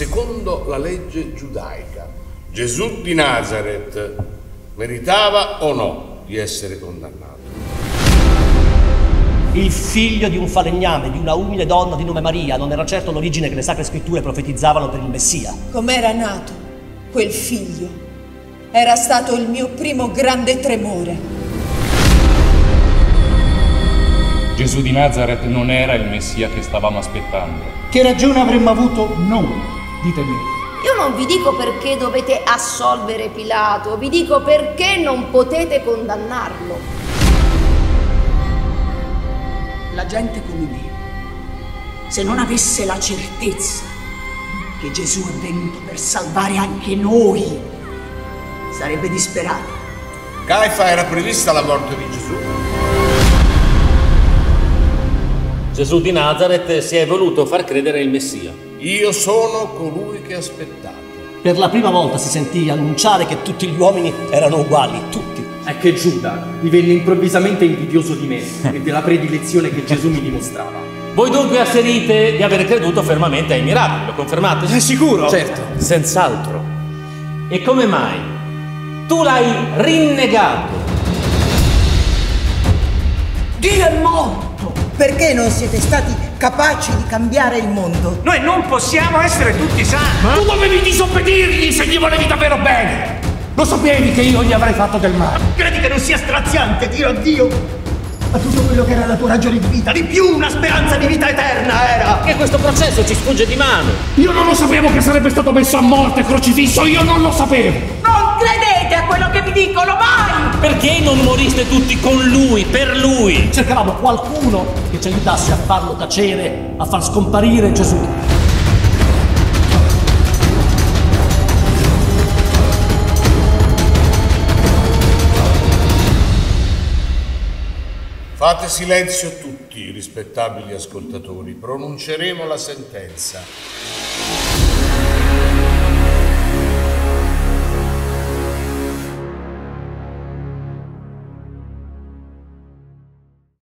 secondo la legge giudaica, Gesù di Nazareth meritava o no di essere condannato? Il figlio di un falegname, di una umile donna di nome Maria, non era certo l'origine che le sacre scritture profetizzavano per il Messia. Com'era nato quel figlio? Era stato il mio primo grande tremore. Gesù di Nazareth non era il Messia che stavamo aspettando. Che ragione avremmo avuto noi di temere? Io non vi dico perché dovete assolvere Pilato, vi dico perché non potete condannarlo. La gente come me, se non avesse la certezza che Gesù è venuto per salvare anche noi, sarebbe disperata. Caifa era prevista la morte di Gesù. Gesù di Nazareth si è voluto far credere il Messia. Io sono colui che aspettate. Per la prima volta si sentì annunciare che tutti gli uomini erano uguali, tutti. È che Giuda divenne improvvisamente invidioso di me e della predilezione che Gesù mi dimostrava. Voi dunque asserite di aver creduto fermamente ai miracoli, lo confermate? È sicuro? Certo, senz'altro. E come mai? Tu l'hai rinnegato. Dio è morto! Perché non siete stati capaci di cambiare il mondo? Noi non possiamo essere tutti sani! Ma tu dovevi disobbedirgli se gli volevi davvero bene! Lo sapevi che io gli avrei fatto del male! Credi che non sia straziante dire addio a tutto quello che era la tua ragione di vita? Di più una speranza di vita eterna era! Che questo processo ci sfugge di mano! Io non lo sapevo che sarebbe stato messo a morte, crocifisso! Io non lo sapevo! Non credete a quello che vi dicono mai! Perché non moriste tutti con lui, per lui? Cercavamo qualcuno che ci aiutasse a farlo tacere, a far scomparire Gesù. Fate silenzio tutti, rispettabili ascoltatori, pronunceremo la sentenza.